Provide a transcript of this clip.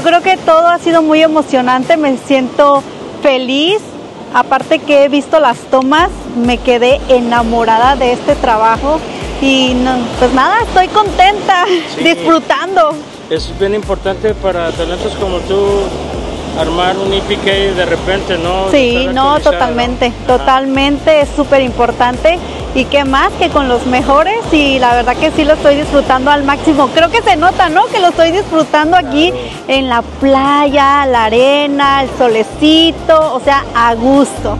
Yo creo que todo ha sido muy emocionante, me siento feliz. Aparte que he visto las tomas, me quedé enamorada de este trabajo y no, pues nada, estoy contenta, Sí. disfrutando. Es bien importante para talentos como tú armar un EPK de repente, ¿no? Sí, no, totalmente, totalmente, es súper importante y qué más que con los mejores y la verdad que sí lo estoy disfrutando al máximo. Creo que se nota, ¿no? Que lo estoy disfrutando aquí Claro. en la playa, la arena, el solecito, o sea, a gusto.